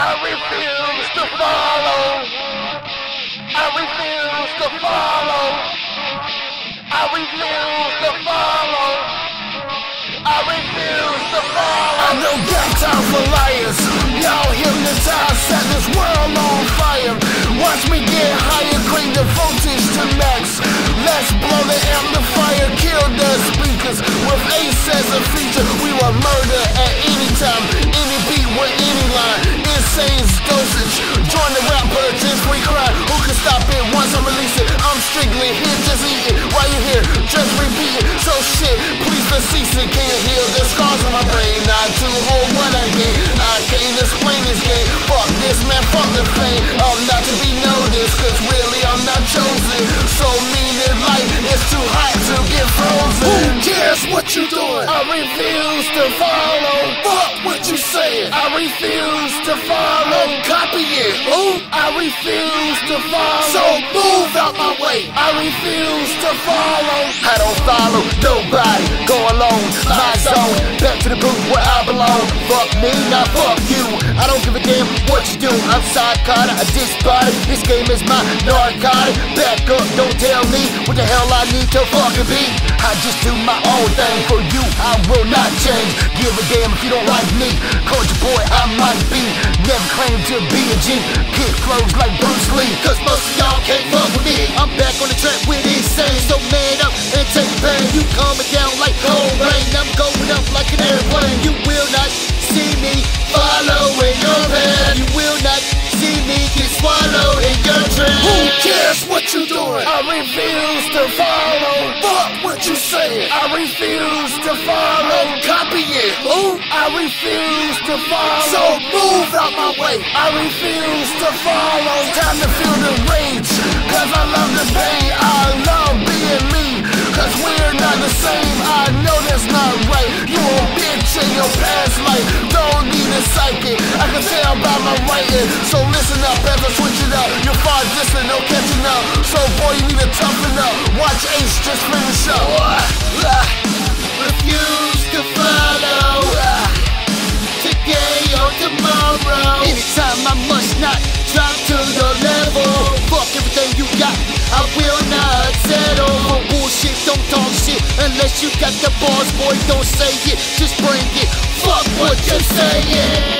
refuse to follow. I refuse to follow. I refuse to follow. I refuse to follow. I know got time for liars. Y'all hypnotized, set this world on fire. Watch me get higher, crank the voltage to max. Let's blow the amplifier, kill the speakers with Ace as a feature. We will murder at any time, Insane dosage. Join the rap purchase, we cry. Who can stop it once I release it? I'm strictly here, just eat it. While you here, just repeat it. So shit, please the cease it. Can't heal the scars on my brain. Not to hold what I gain. I can't explain this game. Fuck this man, fuck the fame. I'm not to be noticed, cause really I'm not chosen. So mean in life, it's too hot to get frozen. Who cares what you doing? I refuse to follow. Fuck what you saying. I refuse to follow. Copy it. Ooh, I refuse to follow. So move out my way. I refuse to follow. I don't follow nobody. Go alone, my zone. Back to the booth where I. Fuck me, not fuck you. I don't give a damn what you do. I'm psychotic, I disbody. This game is my narcotic. Back up, don't tell me what the hell I need to fucking be. I just do my own thing for you. I will not change. Give a damn if you don't like me. Culture boy, I might be. Never claim to be a G. Kick flows like Bruce Lee. Cause most of y'all can't fuck with me. I'm back on the track with insane. So man up and take pain. You coming down like cold rain. I'm going up like an airplane. You will not see me following your path. You will not see me get swallowed in your trance. Who cares what you doing? I refuse to follow. Fuck what you saying. I refuse to follow. Copy it. Ooh, I refuse to follow. So move out my way. I refuse to follow. Time to feel the rage. Cause I love the pain. I writing. So listen up I switch it up. You're far distant, no catching up. So boy, you need to toughen up. Watch Ace just finish up. Refuse to follow. Today or tomorrow. Anytime I must not drop to your level. Fuck everything you got. I will not settle for bullshit. Don't talk shit unless you got the balls, boy. Don't say it, just bring it. Fuck what you're saying.